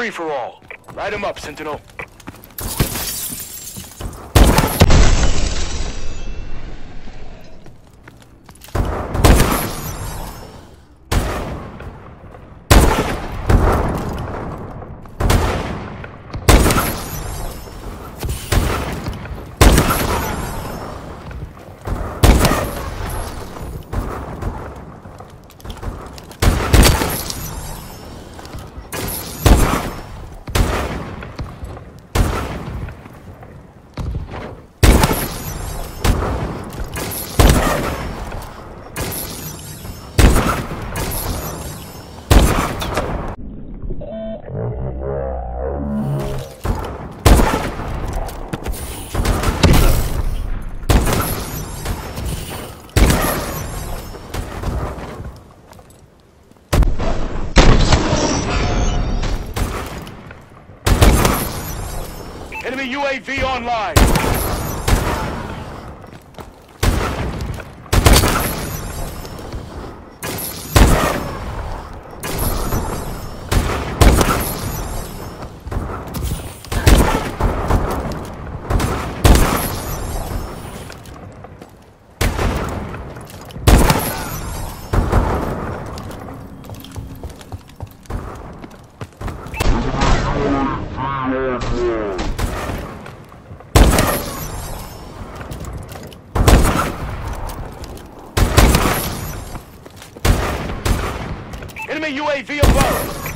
free-for-all. Light 'em up, Sentinel. Enemy UAV online. Enemy UAV above.